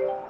Yeah.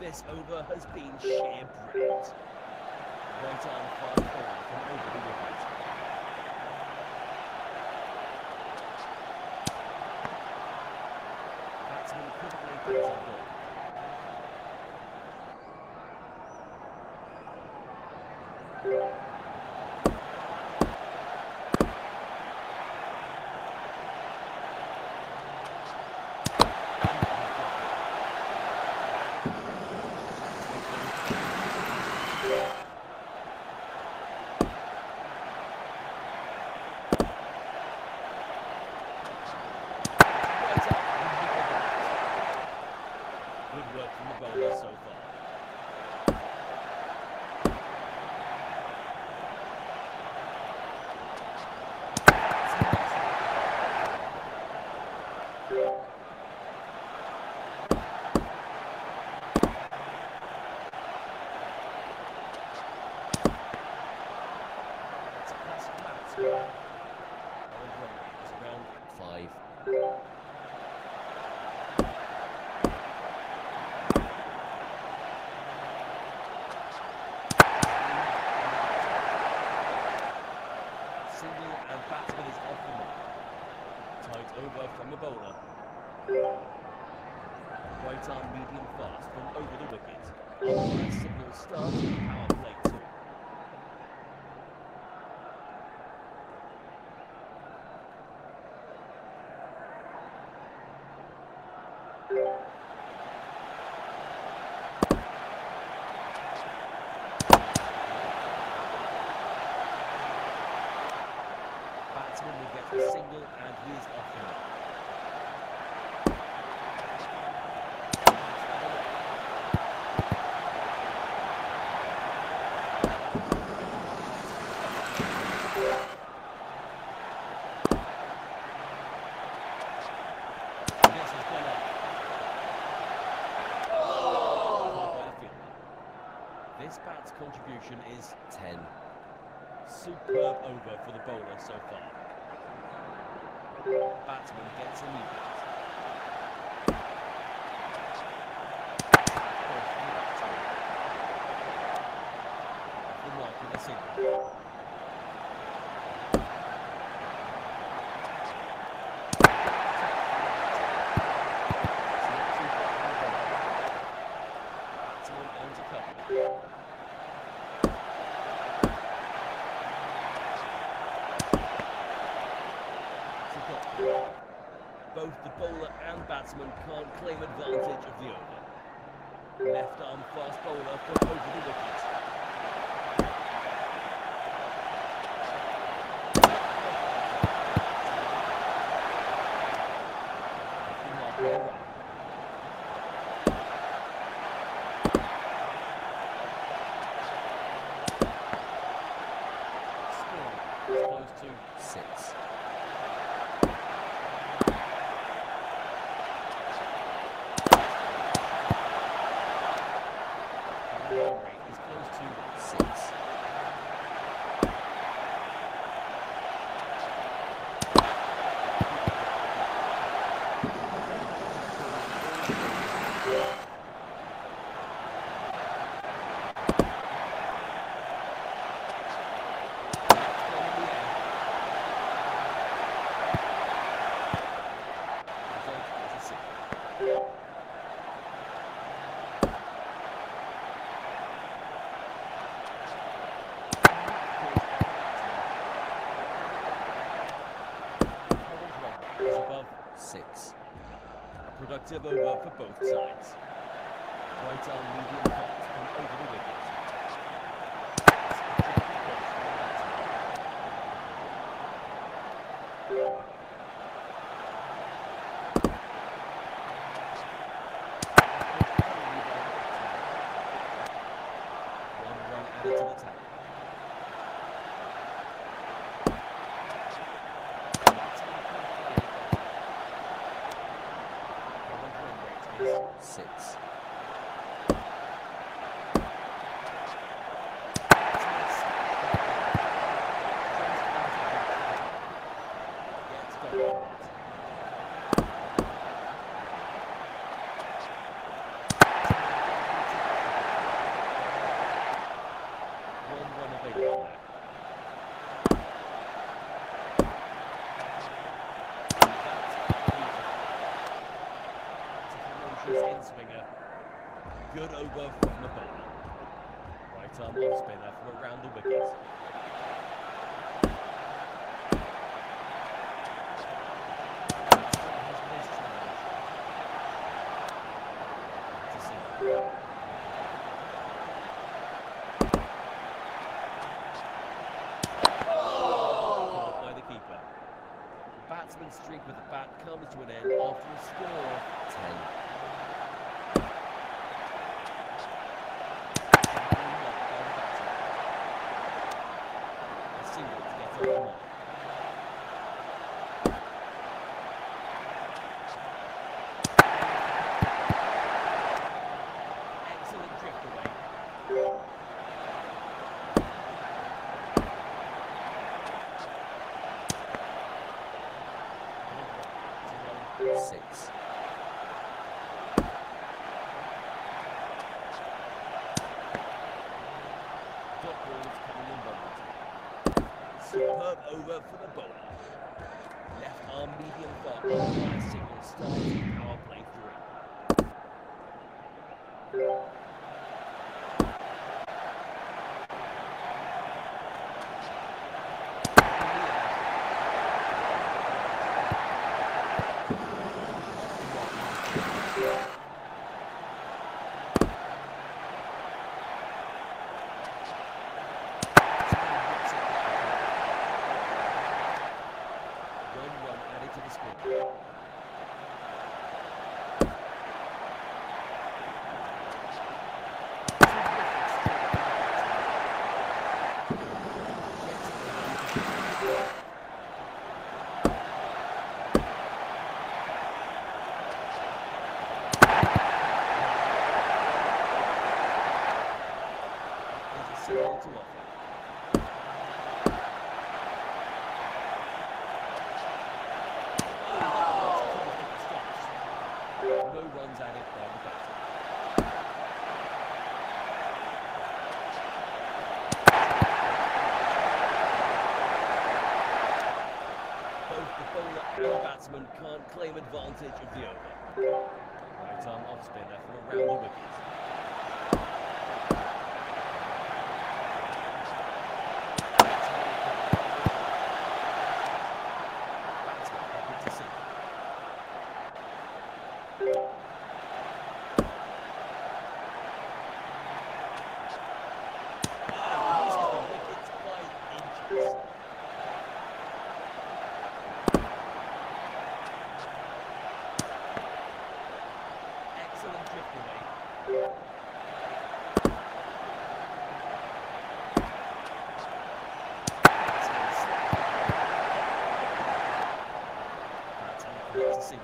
This over has been sheer brilliant. Right arm far forward from over the right. of the net. Tight over from the bowler. Right arm medium fast from over the wicket. Nice signal start power play two. Thank. Superb over for the bowler so far. Batsman gets a lead. Single. Batsman earns a couple. to Gotland. Both the bowler and batsman can't claim advantage of the over. Left arm fast bowler put over the wicket. The productive over for both sides. Right arm medium effect and over the wicket. Six. Over from the bowler. Right arm off spinner from around the wicket. To. Caught by the keeper. Batsman's streak with the bat comes to an end after a score of 10. A single to get over the mark. Excellent drift away. Six. Dot balls coming in bubbles. Superb over for the bowler. Left arm medium a single starting power play the batsman can't claim advantage of the over. Right arm off spinner for around the wicket. Batsman happy to see. Misses the wickets by inches. Excellent drift away. Batsman slip. Batsman creates a single. Batsman swings hard and draws an edge. Not too far away from the goal. Three runs added to the total. Batsman punches hard Excellent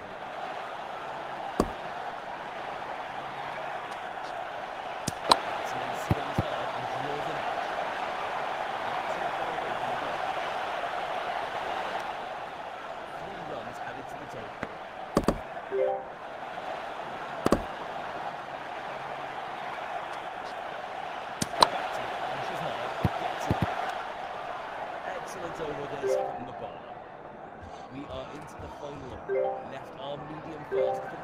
over this from the bowler. We are into the final arm medium fast. For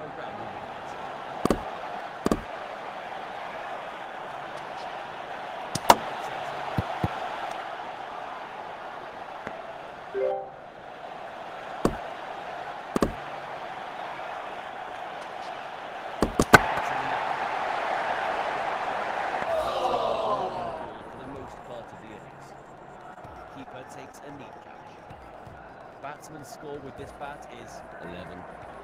the most part of the innings. Keeper takes a neat catch. Batsman's score with this bat is 11.